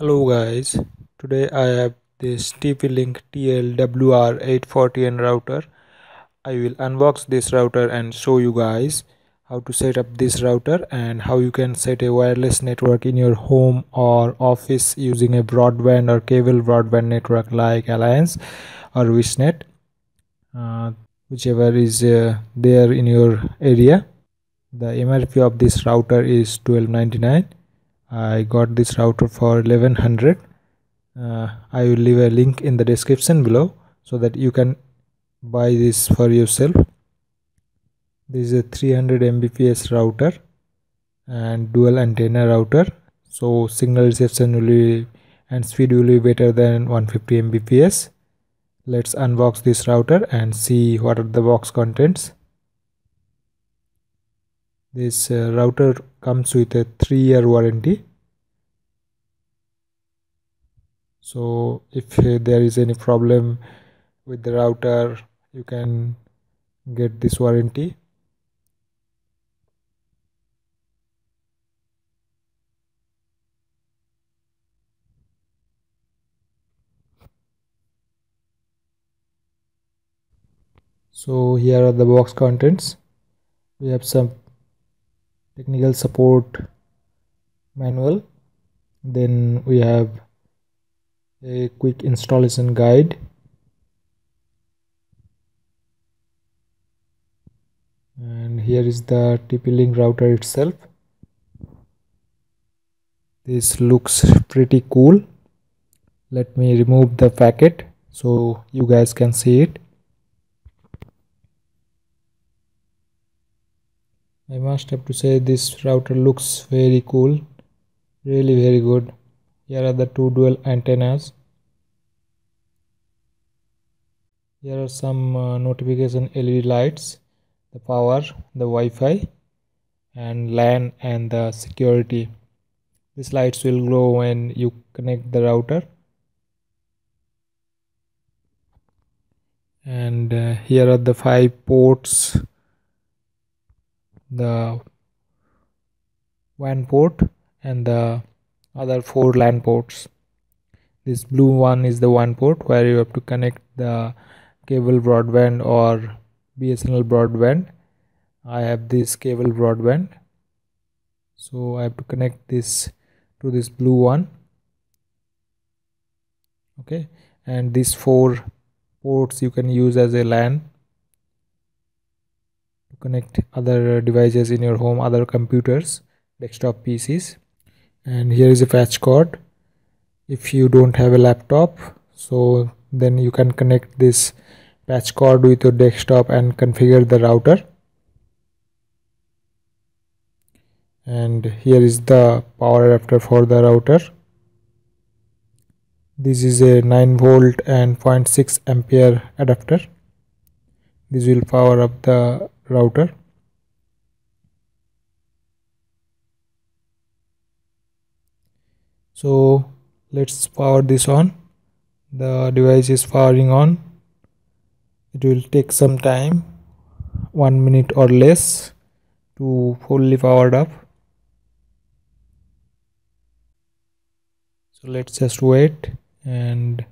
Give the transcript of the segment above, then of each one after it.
hello guys. Today i have this tp-link tlwr840n router. I will unbox this router and show you guys how to set up this router and how you can set a wireless network in your home or office using a broadband or cable broadband network like alliance or wishnet uh, whichever is uh, there in your area. The mrp of this router is 12.99 I got this router for 1100 uh, I will leave a link in the description below so that you can buy this for yourself. This is a 300 Mbps router and dual antenna router. So signal reception will be and speed will be better than 150 Mbps. Let's unbox this router and see what are the box contents this uh, router comes with a three year warranty. So if uh, there is any problem with the router you can get this warranty. So here are the box contents. We have some technical support manual. Then we have a quick installation guide. And here is the TP-Link router itself. This looks pretty cool. Let me remove the packet so you guys can see it I must have to say this router looks very cool. Really very good. Here are the two dual antennas. Here are some uh, notification LED lights the power the Wi-Fi and LAN and the security. These lights will glow when you connect the router. And uh, here are the five ports the WAN port and the other four LAN ports. This blue one is the WAN port where you have to connect the cable broadband or BSNL broadband. I have this cable broadband. So I have to connect this to this blue one. Okay? And these four ports you can use as a LAN connect other devices in your home other computers desktop pcs and here is a patch cord if you don't have a laptop so then you can connect this patch cord with your desktop and configure the router. And here is the power adapter for the router. This is a 9 volt and 0.6 ampere adapter. This will power up the router. So let's power this on. The device is firing on. It will take some time one minute or less to fully powered up. So let's just wait and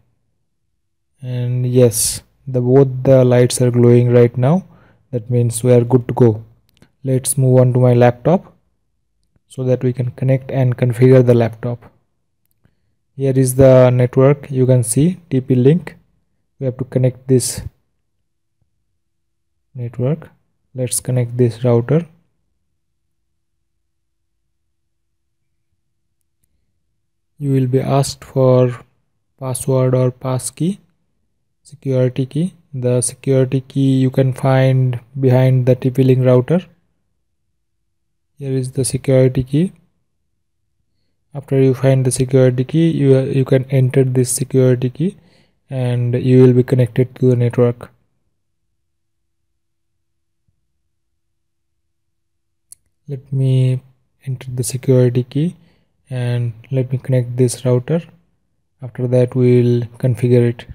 and yes the both the lights are glowing right now that means we are good to go. Let's move on to my laptop so that we can connect and configure the laptop. Here is the network. You can see TP link. We have to connect this network. Let's connect this router. You will be asked for password or pass key security key. The security key you can find behind the TP-Link router. Here is the security key. After you find the security key you, you can enter this security key and you will be connected to the network. Let me enter the security key and let me connect this router. After that we will configure it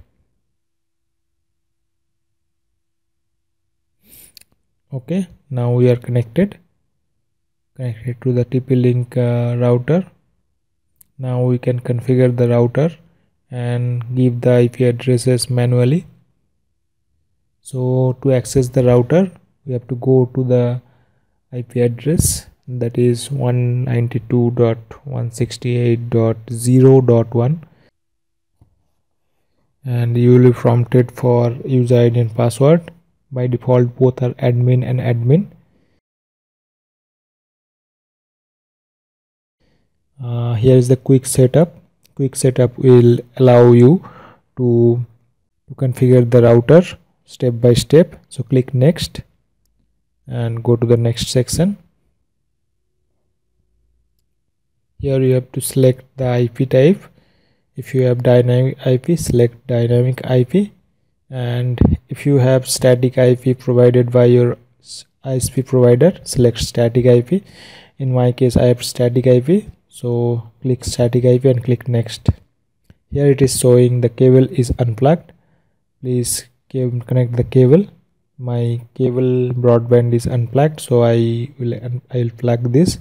okay now we are connected. Connected to the TP-Link uh, router. Now we can configure the router and give the ip addresses manually. So to access the router we have to go to the ip address. That is 192.168.0.1 and you will be prompted for user id and password by default both are admin and admin. Uh, here is the quick setup. Quick setup will allow you to, to configure the router step by step. So click next and go to the next section. Here you have to select the IP type. If you have dynamic IP select dynamic IP and if you have static IP provided by your ISP provider select static IP in my case I have static IP so click static ip and click next. Here it is showing the cable is unplugged. Please connect the cable. My cable broadband is unplugged so i will i'll plug this.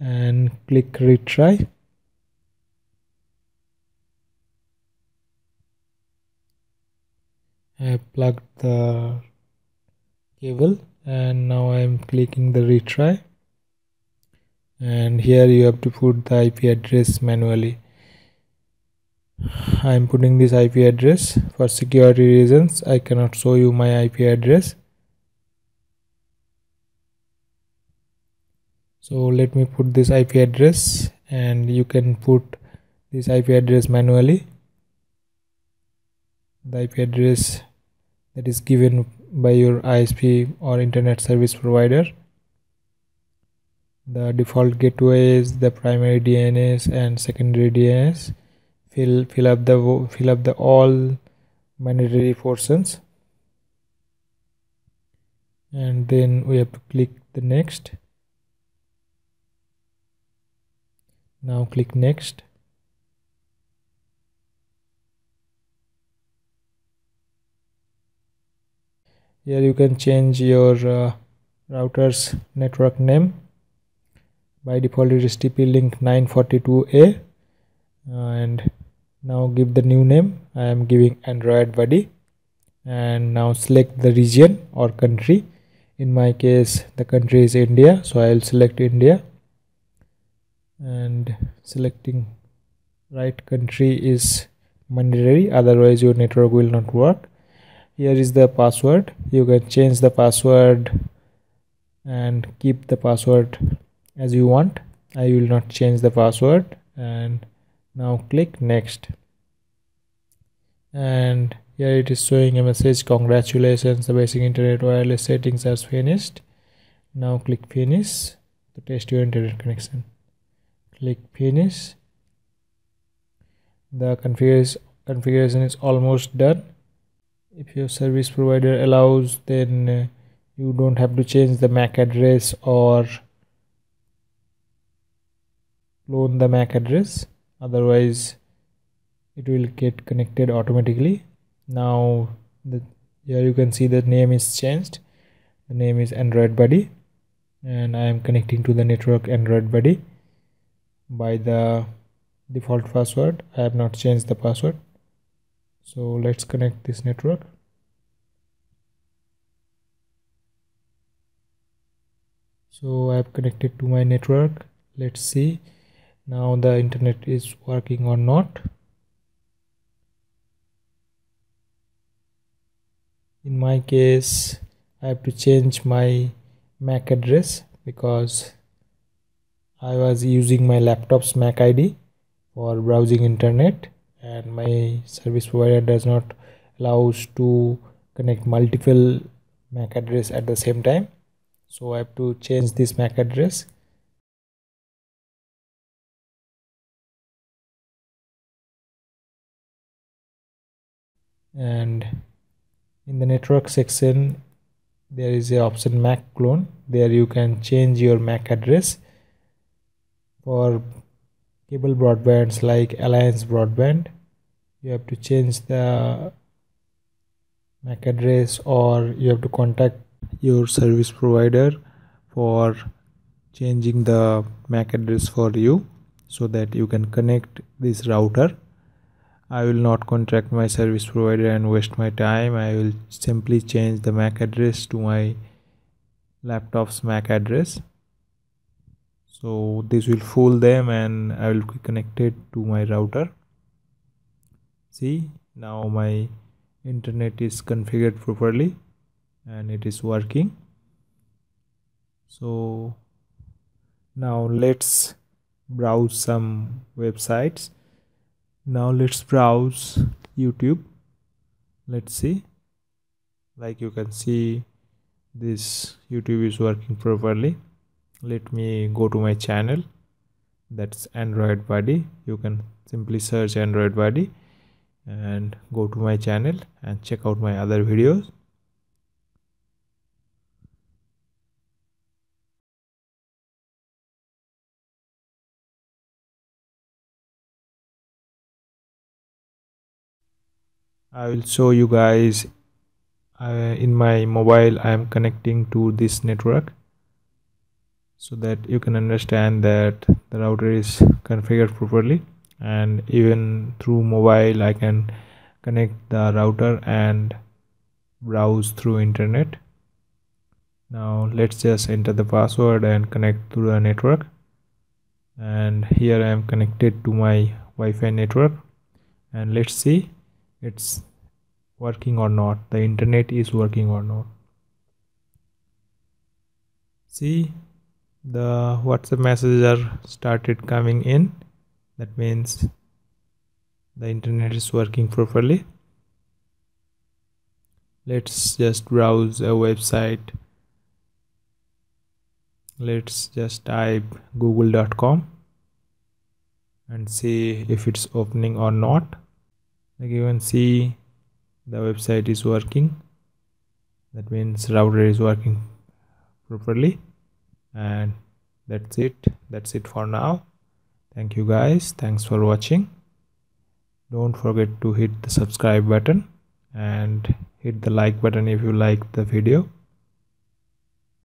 And click retry I plugged the cable and now I am clicking the retry. And here you have to put the IP address manually. I am putting this IP address. For security reasons I cannot show you my IP address. So let me put this IP address and you can put this IP address manually the IP address that is given by your ISP or internet service provider. The default gateway is the primary DNS and secondary DNS fill fill up the fill up the all mandatory portions. And then we have to click the next. Now click next here you can change your uh, router's network name. By default it is TP-Link 942A uh, and now give the new name. I am giving Android buddy. And now select the region or country. In my case the country is India so I will select India. And selecting right country is mandatory otherwise your network will not work here is the password. You can change the password and keep the password as you want. I will not change the password. And now click next. And here it is showing a message. Congratulations. The basic internet wireless settings are finished. Now click finish to test your internet connection. Click finish. The configuration configuration is almost done if your service provider allows then uh, you don't have to change the MAC address or clone the MAC address. Otherwise it will get connected automatically. Now the here you can see the name is changed. The name is android buddy and i am connecting to the network android buddy by the default password. I have not changed the password so let's connect this network. So i have connected to my network. Let's see now the internet is working or not. In my case I have to change my MAC address because I was using my laptop's MAC ID for browsing internet and my service provider does not allow us to connect multiple MAC address at the same time. So I have to change this MAC address. And in the network section there is a option mac clone. There you can change your mac address for cable broadbands like alliance broadband you have to change the mac address or you have to contact your service provider for changing the mac address for you so that you can connect this router. I will not contact my service provider and waste my time. I will simply change the MAC address to my laptop's MAC address. So this will fool them and I will be connected to my router see now my internet is configured properly and it is working. So now let's browse some websites. Now let's browse youtube. Let's see. Like you can see this youtube is working properly. Let me go to my channel. That's android buddy. You can simply search android buddy and go to my channel and check out my other videos. I will show you guys uh, in my mobile I am connecting to this network so that you can understand that the router is configured properly and even through mobile I can connect the router and browse through internet. Now let's just enter the password and connect to the network. And here I am connected to my Wi-Fi network. And let's see it's working or not. The internet is working or not. See the whatsapp messages are started coming in that means the internet is working properly. Let's just browse a website. Let's just type google.com and see if it's opening or not. Like you can see the website is working. That means router is working properly. And that's it. That's it for now thank you guys. Thanks for watching. Don't forget to hit the subscribe button and hit the like button if you like the video